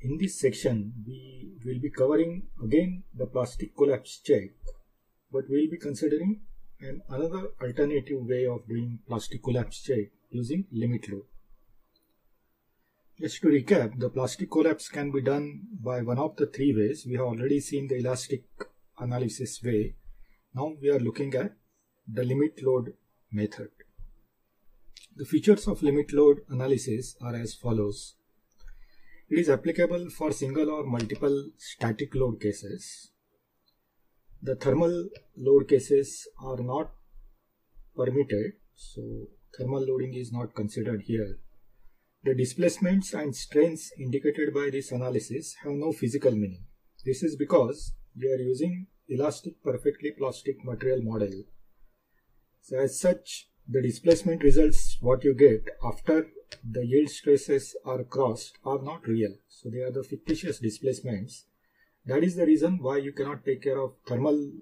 in this section we will be covering again the plastic collapse check but we'll be considering an another alternative way of doing plastic collapse check using limit load. Just to recap, the plastic collapse can be done by one of the three ways. We have already seen the elastic analysis way. Now we are looking at the limit load method. The features of limit load analysis are as follows. It is applicable for single or multiple static load cases. The thermal load cases are not permitted, so thermal loading is not considered here. The displacements and strains indicated by this analysis have no physical meaning. This is because we are using elastic perfectly plastic material model. So as such, the displacement results what you get after the yield stresses are crossed are not real. So they are the fictitious displacements. That is the reason why you cannot take care of thermal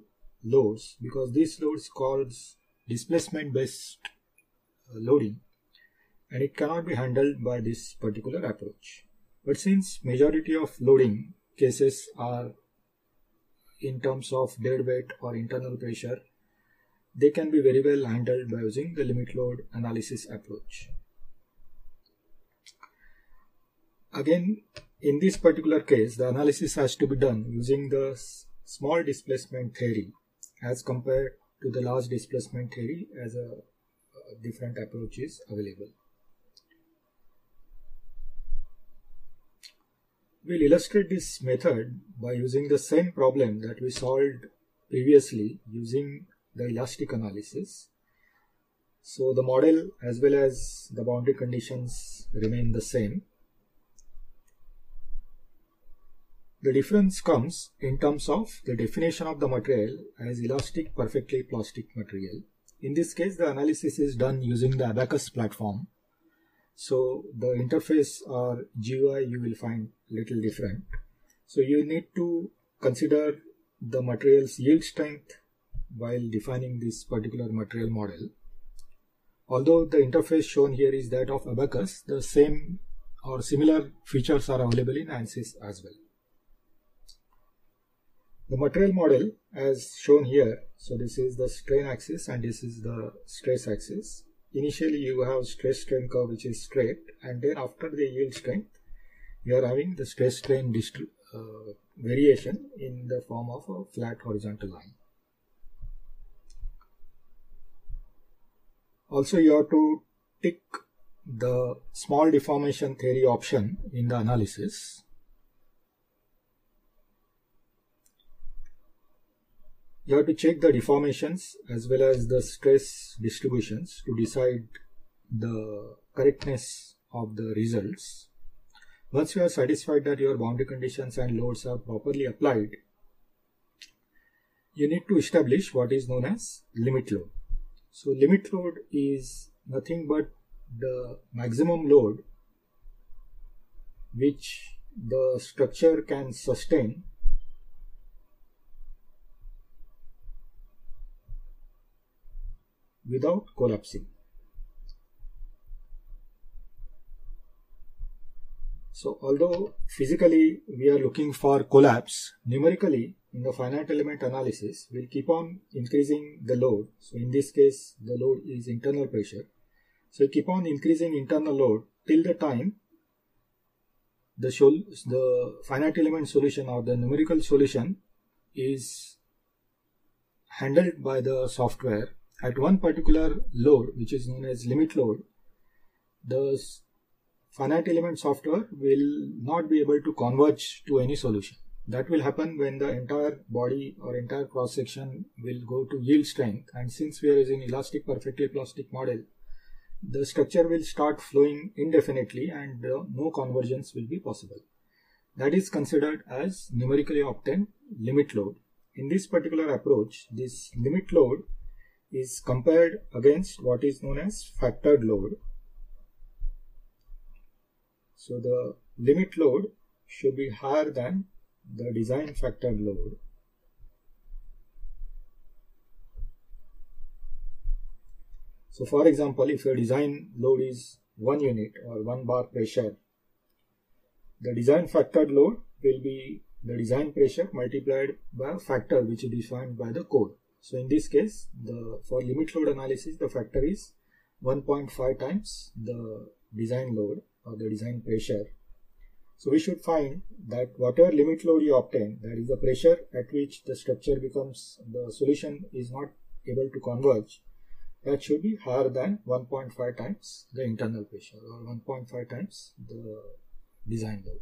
loads because these loads cause displacement based uh, loading and it cannot be handled by this particular approach. But since majority of loading cases are in terms of dead weight or internal pressure, they can be very well handled by using the limit load analysis approach. Again, in this particular case, the analysis has to be done using the small displacement theory as compared to the large displacement theory as a, a different approach is available. We'll illustrate this method by using the same problem that we solved previously using the elastic analysis. So the model as well as the boundary conditions remain the same. The difference comes in terms of the definition of the material as elastic perfectly plastic material. In this case, the analysis is done using the Abaqus platform. So the interface or GUI you will find little different. So you need to consider the material's yield strength while defining this particular material model. Although the interface shown here is that of Abaqus, the same or similar features are available in ANSYS as well. The material model as shown here, so this is the strain axis and this is the stress axis. Initially you have stress strain curve which is straight and then after the yield strength you are having the stress strain uh, variation in the form of a flat horizontal line. Also you have to tick the small deformation theory option in the analysis you have to check the deformations as well as the stress distributions to decide the correctness of the results. Once you are satisfied that your boundary conditions and loads are properly applied, you need to establish what is known as limit load. So limit load is nothing but the maximum load which the structure can sustain without collapsing. So although physically we are looking for collapse, numerically in the finite element analysis we'll keep on increasing the load. So in this case the load is internal pressure. So we keep on increasing internal load till the time the, the finite element solution or the numerical solution is handled by the software at one particular load which is known as limit load the finite element software will not be able to converge to any solution. That will happen when the entire body or entire cross section will go to yield strength. And since we are using elastic perfectly plastic model the structure will start flowing indefinitely and uh, no convergence will be possible. That is considered as numerically obtained limit load. In this particular approach this limit load is compared against what is known as factored load. So the limit load should be higher than the design factor load. So for example, if your design load is 1 unit or 1 bar pressure, the design factored load will be the design pressure multiplied by a factor which is defined by the code. So in this case, the for limit load analysis, the factor is 1.5 times the design load or the design pressure. So we should find that whatever limit load you obtain, that is the pressure at which the structure becomes, the solution is not able to converge, that should be higher than 1.5 times the internal pressure or 1.5 times the design load.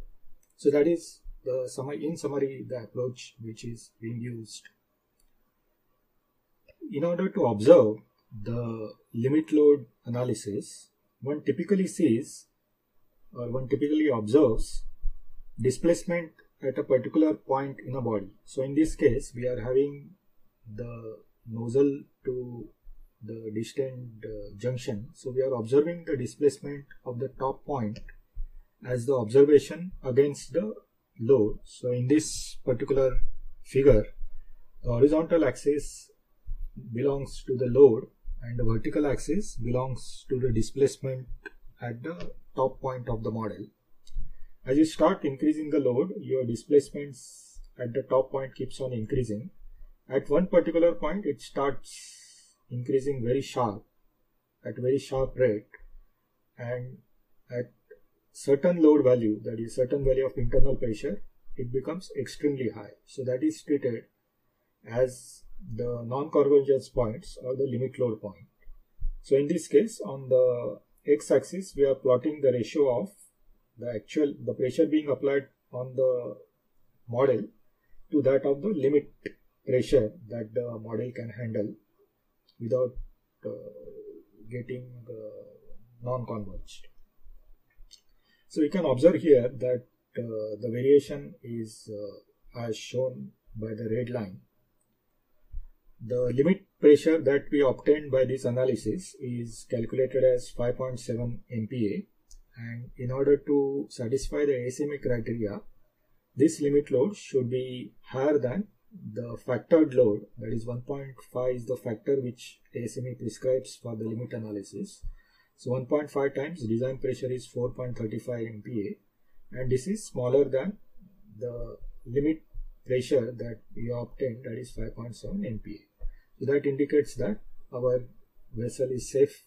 So that is the summary, in summary the approach which is being used. In order to observe the limit load analysis, one typically sees or one typically observes displacement at a particular point in a body. So in this case, we are having the nozzle to the distant uh, junction. So we are observing the displacement of the top point as the observation against the load. So in this particular figure, the horizontal axis belongs to the load and the vertical axis belongs to the displacement at the top point of the model. As you start increasing the load, your displacements at the top point keeps on increasing. At one particular point, it starts increasing very sharp, at very sharp rate, and at certain load value, that is certain value of internal pressure, it becomes extremely high. So that is treated as the non-convergence points or the limit load point. So in this case, on the x-axis, we are plotting the ratio of the actual the pressure being applied on the model to that of the limit pressure that the model can handle without uh, getting uh, non-converged. So we can observe here that uh, the variation is uh, as shown by the red line the limit pressure that we obtained by this analysis is calculated as 5.7 MPa. And in order to satisfy the ASME criteria, this limit load should be higher than the factored load. That is 1.5 is the factor which ASME prescribes for the limit analysis. So 1.5 times design pressure is 4.35 MPa. And this is smaller than the limit pressure that we obtained that is 5.7 MPa. So that indicates that our vessel is safe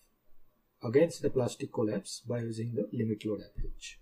against the plastic collapse by using the limit load approach.